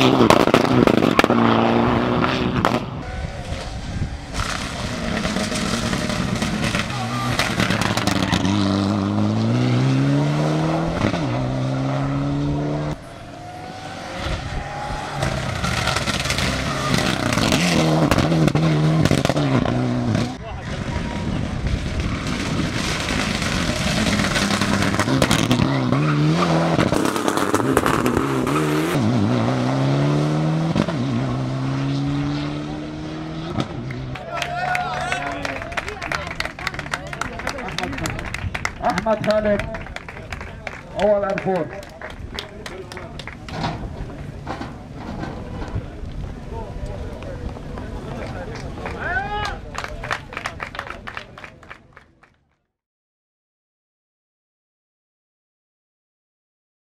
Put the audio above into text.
Mm-hmm. محمد خالد أول انفور